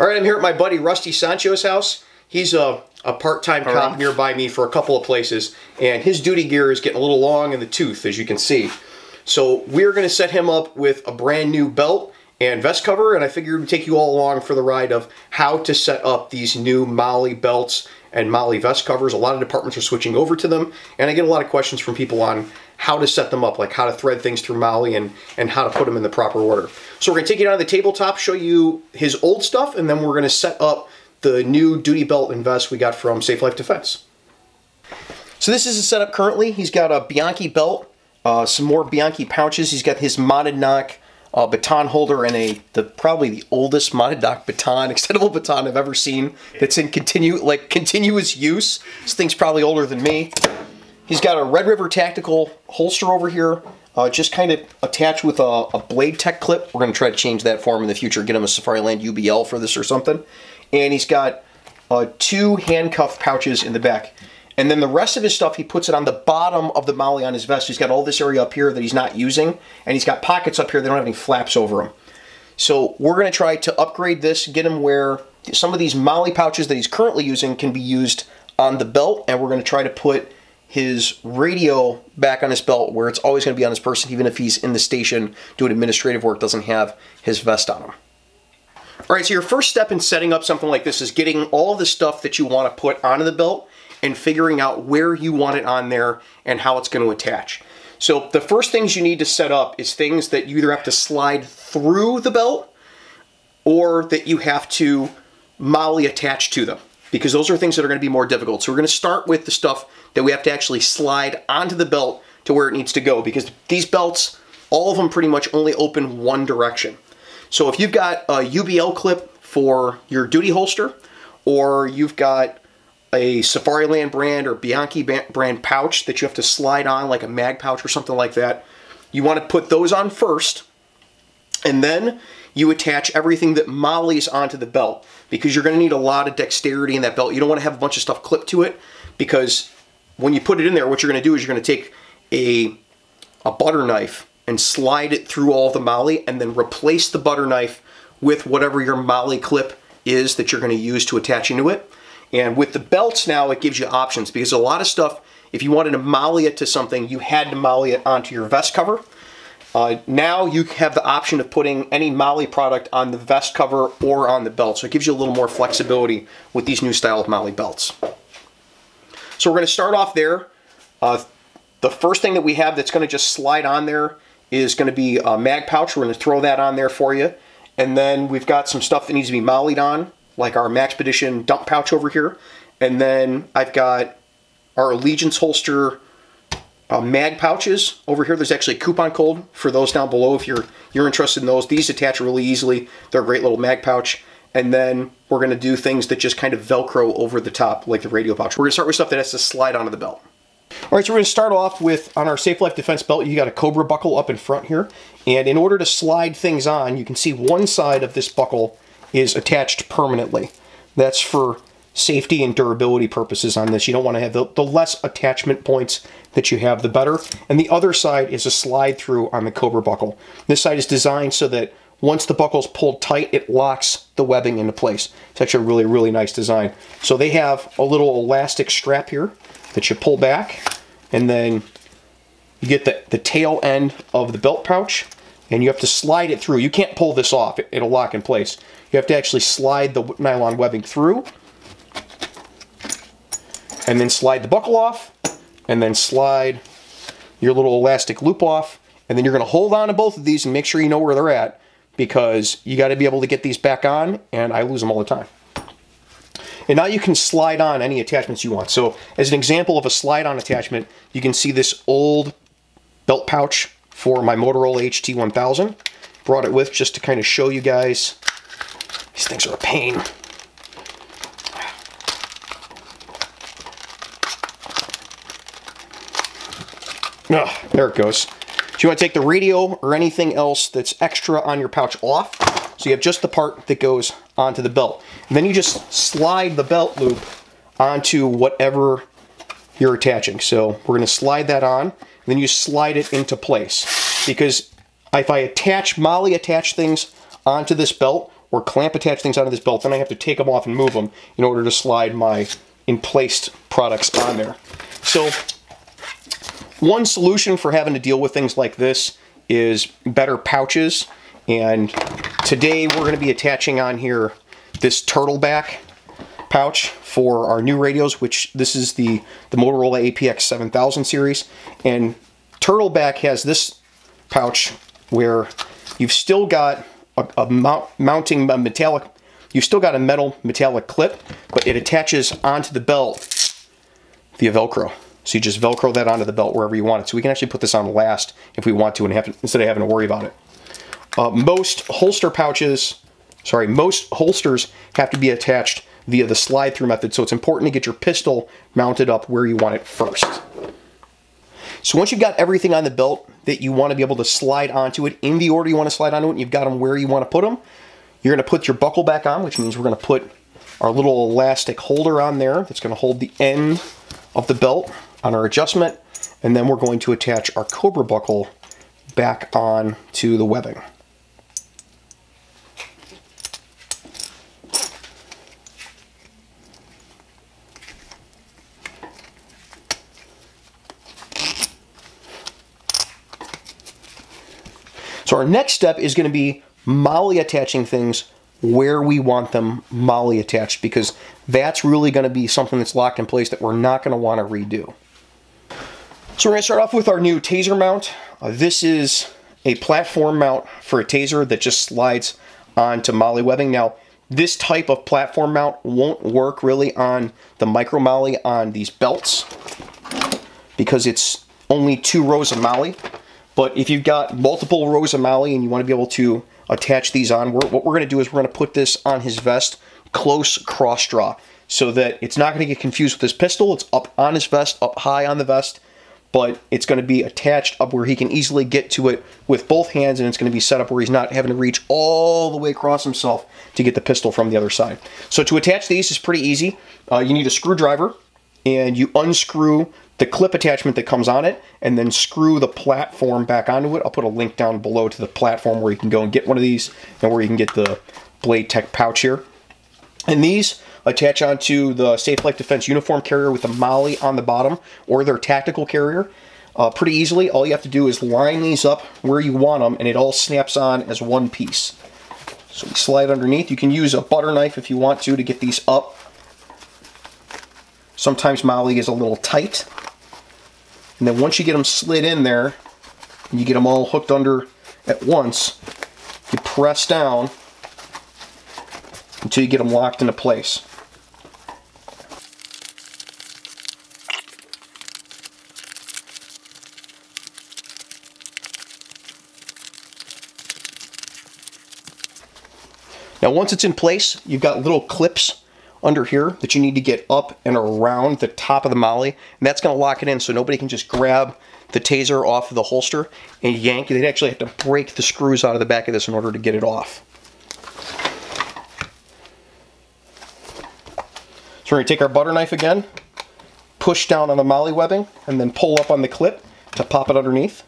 All right, I'm here at my buddy Rusty Sancho's house. He's a, a part-time cop right. nearby me for a couple of places, and his duty gear is getting a little long in the tooth, as you can see. So we're going to set him up with a brand new belt and vest cover, and I figured we'd take you all along for the ride of how to set up these new MOLLE belts and MOLLE vest covers. A lot of departments are switching over to them, and I get a lot of questions from people on how to set them up, like how to thread things through MOLLE and, and how to put them in the proper order. So we're to take you down to the tabletop, show you his old stuff, and then we're to set up the new duty belt and vest we got from Safe Life Defense. So this is his setup currently. He's got a Bianchi belt, uh, some more Bianchi pouches. He's got his Monadnock uh, baton holder and a the probably the oldest Monadnock baton, extendable baton I've ever seen. That's in continue like continuous use. This thing's probably older than me. He's got a Red River Tactical holster over here, uh, just kind of attached with a, a Blade Tech clip. We're going to try to change that for him in the future, get him a Safariland UBL for this or something. And he's got uh, two handcuff pouches in the back. And then the rest of his stuff, he puts it on the bottom of the MOLLE on his vest. He's got all this area up here that he's not using, and he's got pockets up here that don't have any flaps over them. So we're going to try to upgrade this, get him where some of these MOLLE pouches that he's currently using can be used on the belt, and we're going to try to put his radio back on his belt where it's always going to be on his person, even if he's in the station doing administrative work, doesn't have his vest on him. All right, so your first step in setting up something like this is getting all the stuff that you want to put onto the belt and figuring out where you want it on there and how it's going to attach. So the first things you need to set up is things that you either have to slide through the belt or that you have to molly attach to them because those are things that are going to be more difficult. So we're going to start with the stuff that we have to actually slide onto the belt to where it needs to go because these belts, all of them pretty much only open one direction. So if you've got a UBL clip for your duty holster or you've got a Safariland brand or Bianchi brand pouch that you have to slide on like a mag pouch or something like that, you want to put those on first and then you attach everything that mollies onto the belt because you're going to need a lot of dexterity in that belt. You don't want to have a bunch of stuff clipped to it because when you put it in there, what you're going to do is you're going to take a, a butter knife and slide it through all the MOLLE and then replace the butter knife with whatever your MOLLE clip is that you're going to use to attach into it. And with the belts now, it gives you options because a lot of stuff, if you wanted to molly it to something, you had to molly it onto your vest cover. Uh, now you have the option of putting any MOLLE product on the vest cover or on the belt. So it gives you a little more flexibility with these new style of MOLLE belts. So we're going to start off there. Uh, the first thing that we have that's going to just slide on there is going to be a mag pouch. We're going to throw that on there for you. And then we've got some stuff that needs to be mollied on, like our Maxpedition dump pouch over here. And then I've got our Allegiance holster uh, mag pouches over here. There's actually a coupon code for those down below if you're you're interested in those. These attach really easily. They're a great little mag pouch. And then we're going to do things that just kind of Velcro over the top, like the radio pouch. We're going to start with stuff that has to slide onto the belt. All right, so we're going to start off with, on our Safe Life Defense belt, you got a Cobra buckle up in front here. And in order to slide things on, you can see one side of this buckle is attached permanently. That's for safety and durability purposes on this. You don't want to have the, the less attachment points that you have, the better. And the other side is a slide through on the Cobra buckle. This side is designed so that once the buckle's pulled tight, it locks the webbing into place. It's actually a really, really nice design. So they have a little elastic strap here that you pull back, and then you get the, the tail end of the belt pouch, and you have to slide it through. You can't pull this off. It, it'll lock in place. You have to actually slide the nylon webbing through, and then slide the buckle off, and then slide your little elastic loop off, and then you're going to hold on to both of these and make sure you know where they're at because you got to be able to get these back on, and I lose them all the time. And now you can slide on any attachments you want. So as an example of a slide-on attachment, you can see this old belt pouch for my Motorola HT1000. Brought it with just to kind of show you guys. These things are a pain. Oh, there it goes. So you want to take the radio or anything else that's extra on your pouch off. So you have just the part that goes onto the belt. And then you just slide the belt loop onto whatever you're attaching. So we're going to slide that on, and then you slide it into place. Because if I attach, Molly attach things onto this belt, or clamp attach things onto this belt, then I have to take them off and move them in order to slide my in-placed products on there. So one solution for having to deal with things like this is better pouches. And today we're going to be attaching on here this turtleback pouch for our new radios, which this is the, the Motorola APX 7000 series. And turtleback has this pouch where you've still got a, a mount, mounting a metallic, you've still got a metal metallic clip, but it attaches onto the belt via Velcro. So you just Velcro that onto the belt wherever you want it. So we can actually put this on last if we want to and have to, instead of having to worry about it. Uh, most holster pouches, sorry, most holsters have to be attached via the slide through method. So it's important to get your pistol mounted up where you want it first. So once you've got everything on the belt that you want to be able to slide onto it in the order you want to slide onto it, and you've got them where you want to put them, you're going to put your buckle back on, which means we're going to put our little elastic holder on there that's going to hold the end of the belt on our adjustment, and then we're going to attach our Cobra buckle back on to the webbing. So our next step is going to be molly attaching things where we want them molly attached because that's really going to be something that's locked in place that we're not going to want to redo. So we're going to start off with our new taser mount. Uh, this is a platform mount for a taser that just slides onto MOLLE webbing. Now, this type of platform mount won't work really on the micro MOLLE on these belts because it's only two rows of MOLLE. But if you've got multiple rows of MOLLE and you want to be able to attach these on, what we're going to do is we're going to put this on his vest close cross draw so that it's not going to get confused with his pistol. It's up on his vest, up high on the vest, but it's going to be attached up where he can easily get to it with both hands and it's going to be set up where he's not having to reach all the way across himself to get the pistol from the other side. So to attach these is pretty easy. Uh, you need a screwdriver and you unscrew the clip attachment that comes on it and then screw the platform back onto it. I'll put a link down below to the platform where you can go and get one of these and where you can get the Blade Tech pouch here. And these attach onto the Safe Life Defense uniform carrier with the MOLLE on the bottom or their tactical carrier uh, pretty easily. All you have to do is line these up where you want them and it all snaps on as one piece. So we slide underneath. You can use a butter knife if you want to to get these up. Sometimes MOLLE is a little tight. And then once you get them slid in there, and you get them all hooked under at once, you press down until you get them locked into place. Now once it's in place, you've got little clips under here that you need to get up and around the top of the MOLLE, And that's going to lock it in so nobody can just grab the taser off of the holster and yank. It. They'd actually have to break the screws out of the back of this in order to get it off. So we're going to take our butter knife again, push down on the MOLLE webbing, and then pull up on the clip to pop it underneath.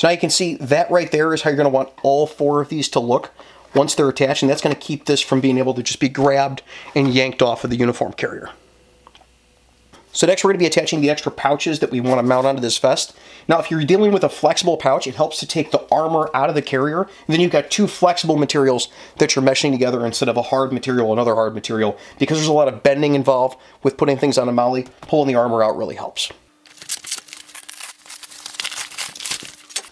So now you can see that right there is how you're going to want all four of these to look once they're attached, and that's going to keep this from being able to just be grabbed and yanked off of the uniform carrier. So next we're going to be attaching the extra pouches that we want to mount onto this vest. Now if you're dealing with a flexible pouch, it helps to take the armor out of the carrier, and then you've got two flexible materials that you're meshing together instead of a hard material, another hard material, because there's a lot of bending involved with putting things on a MOLLE, pulling the armor out really helps.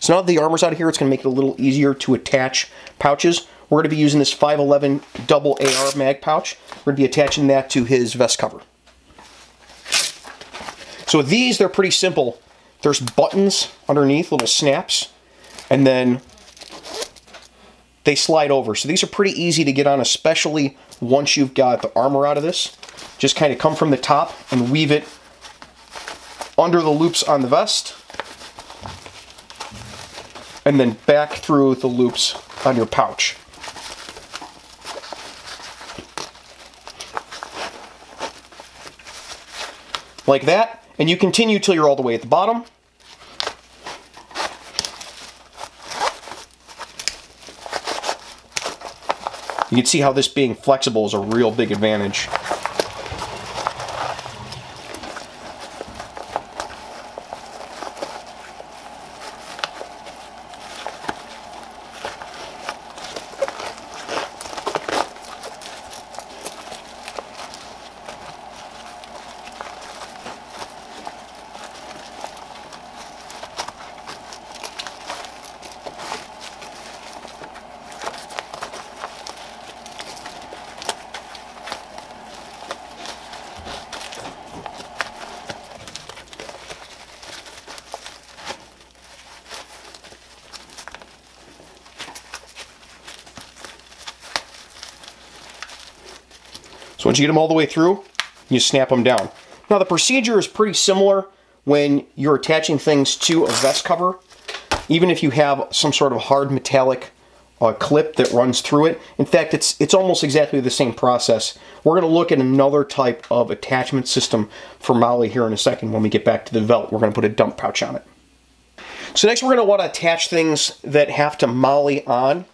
So now that the armor's out of here, it's going to make it a little easier to attach pouches. We're going to be using this 511 double AR mag pouch. We're going to be attaching that to his vest cover. So with these, they're pretty simple. There's buttons underneath, little snaps, and then they slide over. So these are pretty easy to get on, especially once you've got the armor out of this. Just kind of come from the top and weave it under the loops on the vest and then back through the loops on your pouch. Like that, and you continue till you're all the way at the bottom. You can see how this being flexible is a real big advantage. You get them all the way through, you snap them down. Now the procedure is pretty similar when you're attaching things to a vest cover. Even if you have some sort of hard metallic uh, clip that runs through it. In fact, it's it's almost exactly the same process. We're going to look at another type of attachment system for MOLLE here in a second when we get back to the Velt. We're going to put a dump pouch on it. So next we're going to want to attach things that have to molly on.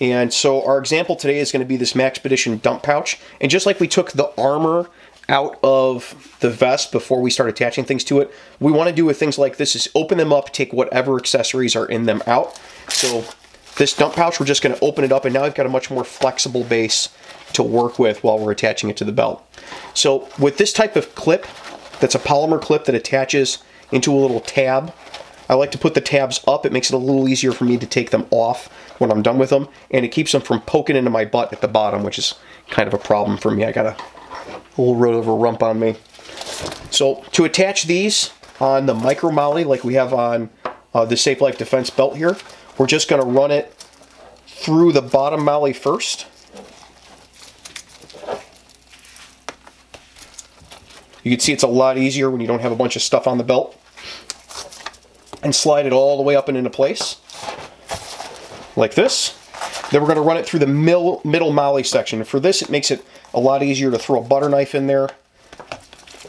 And so our example today is going to be this Maxpedition dump pouch. And just like we took the armor out of the vest before we start attaching things to it, we want to do with things like this is open them up, take whatever accessories are in them out. So this dump pouch, we're just going to open it up and now we've got a much more flexible base to work with while we're attaching it to the belt. So with this type of clip, that's a polymer clip that attaches into a little tab I like to put the tabs up. It makes it a little easier for me to take them off when I'm done with them. And it keeps them from poking into my butt at the bottom, which is kind of a problem for me. I got a little road over rump on me. So to attach these on the micro MOLLE like we have on uh, the Safe Life Defense belt here, we're just going to run it through the bottom MOLLE first. You can see it's a lot easier when you don't have a bunch of stuff on the belt and slide it all the way up and into place like this. Then we're going to run it through the middle, middle MOLLE section. For this, it makes it a lot easier to throw a butter knife in there,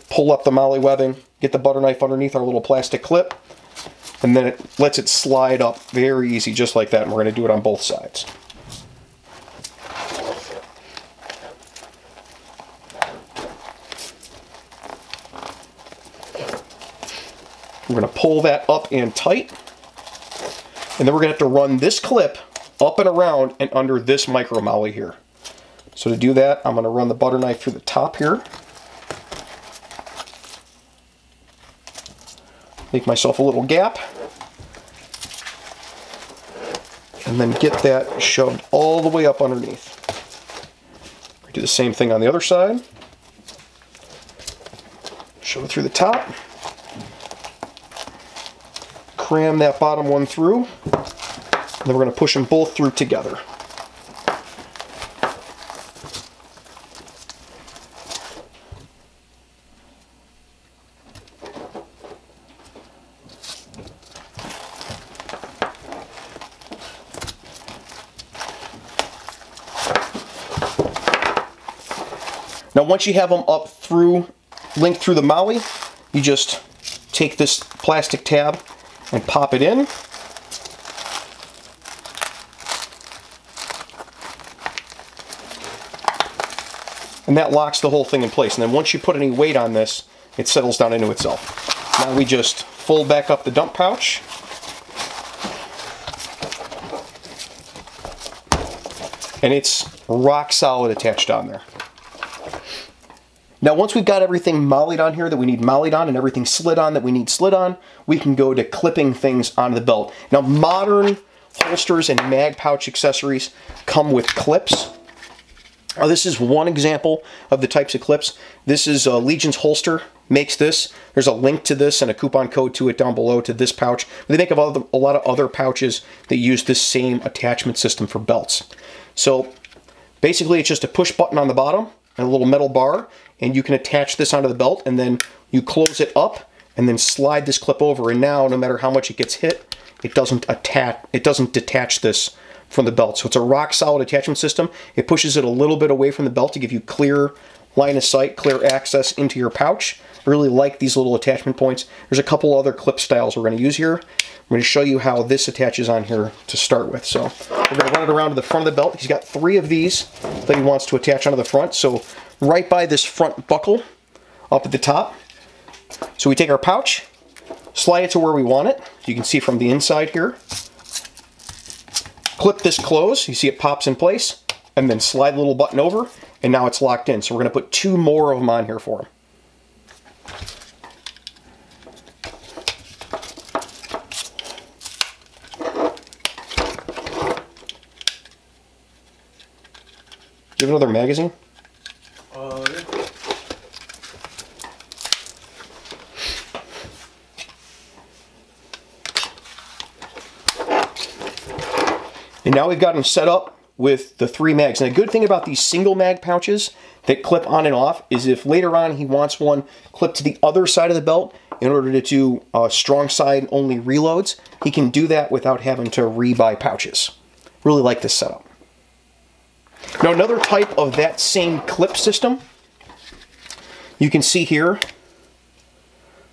pull up the MOLLE webbing, get the butter knife underneath our little plastic clip, and then it lets it slide up very easy, just like that. And we're going to do it on both sides. We're going to pull that up and tight. And then we're going to have to run this clip up and around and under this micro MOLLE here. So to do that, I'm going to run the butter knife through the top here. Make myself a little gap. And then get that shoved all the way up underneath. Do the same thing on the other side. Shove it through the top cram that bottom one through. And then we're going to push them both through together. Now once you have them up through, linked through the MOLLE, you just take this plastic tab and pop it in. And that locks the whole thing in place. And then once you put any weight on this, it settles down into itself. Now we just fold back up the dump pouch. And it's rock solid attached on there. Now, once we've got everything mollied on here that we need mollied on and everything slid on that we need slid on, we can go to clipping things onto the belt. Now, modern holsters and mag pouch accessories come with clips. Now, this is one example of the types of clips. This is uh, Allegiance Holster makes this. There's a link to this and a coupon code to it down below to this pouch. They make a lot of other pouches that use this same attachment system for belts. So basically it's just a push button on the bottom and a little metal bar and you can attach this onto the belt and then you close it up and then slide this clip over and now no matter how much it gets hit it doesn't attach it doesn't detach this from the belt so it's a rock solid attachment system it pushes it a little bit away from the belt to give you clear line of sight, clear access into your pouch. I really like these little attachment points. There's a couple other clip styles we're going to use here. I'm going to show you how this attaches on here to start with. So we're going to run it around to the front of the belt. He's got three of these that he wants to attach onto the front. So right by this front buckle up at the top. So we take our pouch, slide it to where we want it. You can see from the inside here. Clip this close. You see it pops in place. And then slide the little button over. And now it's locked in. So we're going to put two more of them on here for him. Do you have another magazine? And now we've got them set up with the three mags. And the good thing about these single mag pouches that clip on and off is if later on he wants one clipped to the other side of the belt in order to do uh, strong side only reloads, he can do that without having to rebuy pouches. Really like this setup. Now another type of that same clip system, you can see here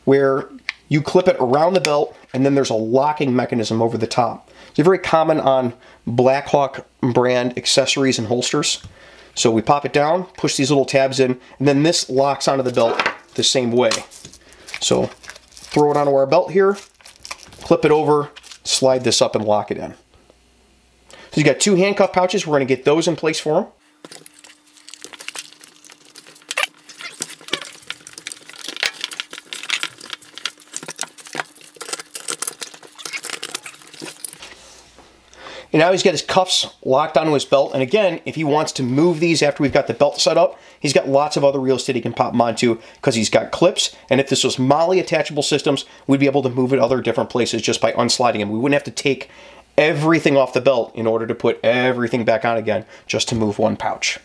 where you clip it around the belt and then there's a locking mechanism over the top. It's very common on Blackhawk brand accessories and holsters. So we pop it down, push these little tabs in, and then this locks onto the belt the same way. So throw it onto our belt here, clip it over, slide this up and lock it in. So you've got two handcuff pouches. We're going to get those in place for him. Now he's got his cuffs locked onto his belt. And again, if he wants to move these after we've got the belt set up, he's got lots of other real estate he can pop them onto because he's got clips. And if this was MOLLE attachable systems, we'd be able to move it other different places just by unsliding them. We wouldn't have to take everything off the belt in order to put everything back on again just to move one pouch.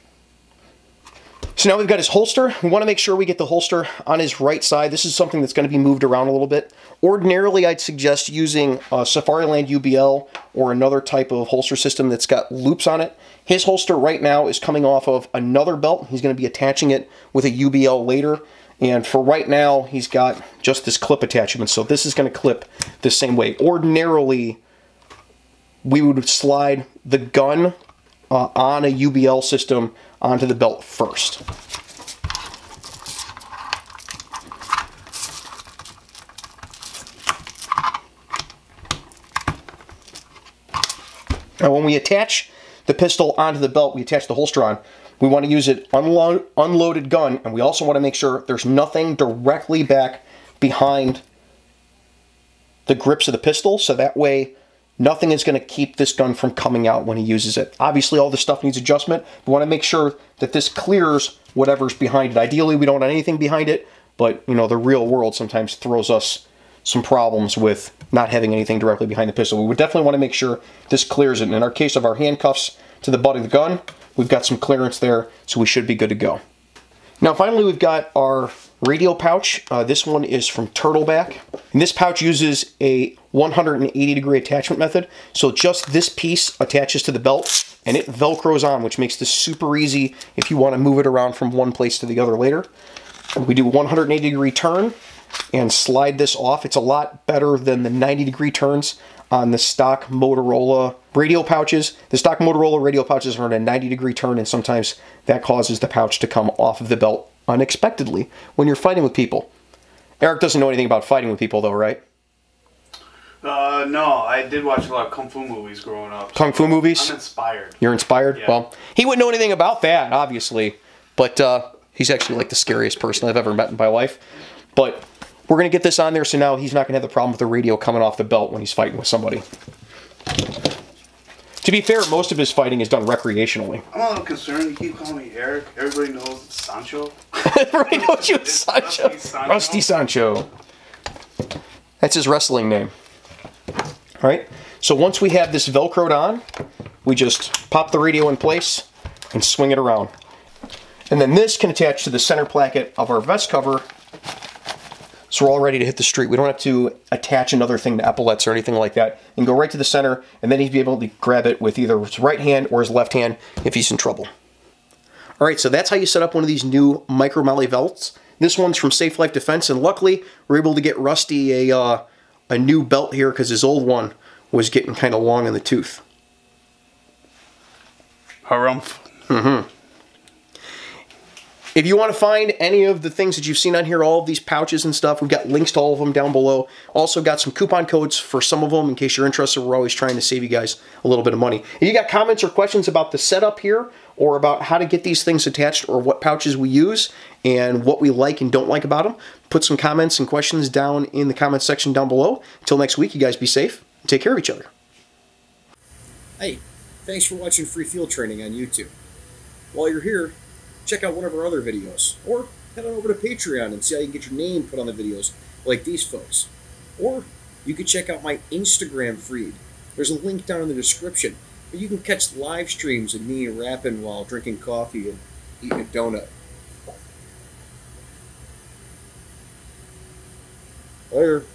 So now we've got his holster. We want to make sure we get the holster on his right side. This is something that's going to be moved around a little bit. Ordinarily, I'd suggest using a Safariland UBL or another type of holster system that's got loops on it. His holster right now is coming off of another belt. He's going to be attaching it with a UBL later. And for right now, he's got just this clip attachment. So this is going to clip the same way. Ordinarily, we would slide the gun uh, on a UBL system onto the belt first. Now when we attach the pistol onto the belt, we attach the holster on, we want to use it unlo unloaded gun, and we also want to make sure there's nothing directly back behind the grips of the pistol, so that way Nothing is going to keep this gun from coming out when he uses it. Obviously, all this stuff needs adjustment. We want to make sure that this clears whatever's behind it. Ideally, we don't want anything behind it, but you know, the real world sometimes throws us some problems with not having anything directly behind the pistol. We would definitely want to make sure this clears it. And in our case of our handcuffs to the butt of the gun, we've got some clearance there, so we should be good to go. Now finally we've got our radial pouch. Uh, this one is from Turtleback. And this pouch uses a 180 degree attachment method. So just this piece attaches to the belt and it velcros on, which makes this super easy if you want to move it around from one place to the other later. We do 180 degree turn and slide this off. It's a lot better than the 90 degree turns on the stock Motorola radio pouches. The stock Motorola radio pouches are on a 90 degree turn and sometimes that causes the pouch to come off of the belt unexpectedly when you're fighting with people. Eric doesn't know anything about fighting with people though, right? Uh, no, I did watch a lot of kung fu movies growing up. Kung fu movies? I'm inspired. You're inspired? Yeah. Well, he wouldn't know anything about that, obviously. But uh, he's actually like the scariest person I've ever met in my life. But we're going to get this on there so now he's not going to have the problem with the radio coming off the belt when he's fighting with somebody. To be fair, most of his fighting is done recreationally. I'm a little concerned. You keep calling me Eric. Everybody knows it's Sancho. Everybody knows you It's Sancho. Rusty Sancho. Rusty Sancho. That's his wrestling name. All right. So once we have this Velcroed on, we just pop the radio in place and swing it around. And then this can attach to the center placket of our vest cover. So we're all ready to hit the street. We don't have to attach another thing to epaulets or anything like that. And go right to the center, and then he'd be able to grab it with either his right hand or his left hand if he's in trouble. All right, so that's how you set up one of these new micro MOLLE belts. This one's from Safe Life Defense, and luckily we're able to get Rusty a uh, a new belt here because his old one was getting kind of long in the tooth. Harumph. If you want to find any of the things that you've seen on here, all of these pouches and stuff, we've got links to all of them down below. Also got some coupon codes for some of them in case you're interested. We're always trying to save you guys a little bit of money. If you got comments or questions about the setup here or about how to get these things attached or what pouches we use and what we like and don't like about them, put some comments and questions down in the comments section down below. Until next week, you guys be safe take care of each other. Hey, thanks for watching Free Field Training on YouTube. While you're here, check out one of our other videos, or head on over to Patreon and see how you can get your name put on the videos like these folks. Or you could check out my Instagram feed. There's a link down in the description where you can catch live streams of me rapping while drinking coffee and eating a donut. Later.